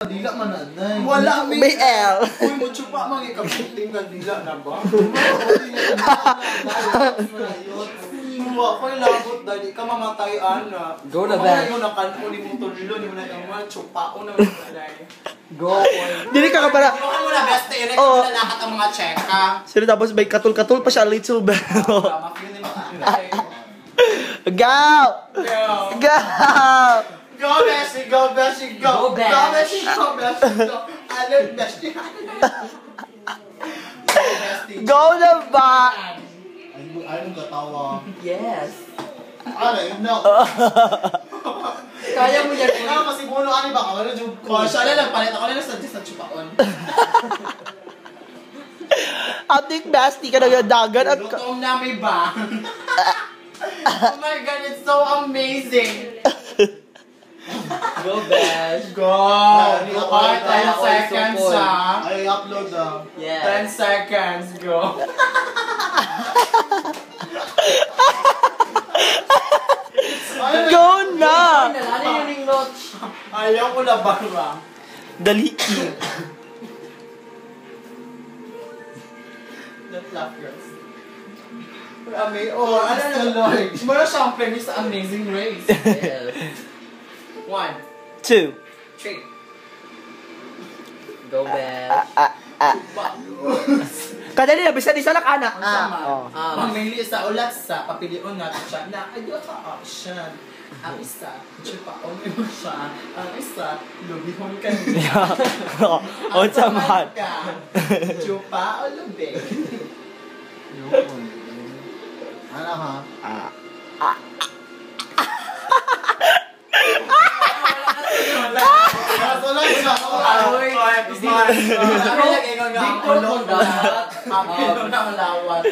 Dila man anay. Wala may May L. Uy, mo chupa mga ikabuting ka dila na ba? Mo ako labot dali ka mamatayan na. Go na, Ben. Ano na kan uli mo tulilo ni mo na yung chupa una mo dali. Go, Dili ka para. Ano mo na best i Oo. na lahat ang mga cheka. Sino tapos may katul-katul pa siya, little bell. Ni mga Go! Go. Go! Go, Bessie! Go, Bessie! Go! Go, Besh. Go, Bessie! Go, Bessie! Go! Ano, Bessie? Go, Bessie! Go na ba? Ay, ay, katawa. Yes. Ano, yun na. Kaya mo yan. Ano kasi buno ani ba? Ano yung Oh, siya na nagpalit. Ako na nasa sa chupaon. Ating bestie ka na yung dagan at... ka- Gutom na may ba? oh my God, it's so amazing! Go, Besh. Go! Ay, You ako, are ako, 10 ako, seconds, ha? Ay, upload ah. 10 Yes. seconds, go! Go na! Ayaw ko na ba ba? Dali. Not laugh, girls. Ama- oh, ano na Lord. Mura siyang premise sa Amazing Race. Yes. One, Two. Three. Go, Besh. Ah, ah. Kadali na, bisa di sa nakana. Ang sama. Oh. Mamili sa ulat sa papilion natin siya na ayo ka option. Ang isa, chupaon mo siya. Ang isa, lubihon ka niya. O, samahan. ka, chupa o lubig. Ano ha? Ah. Kaso lang siya. Aoy, hindi. Kami nag-ingon nga ang ulo. Ang lawat.